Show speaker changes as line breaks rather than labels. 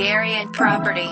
Bulgarian property.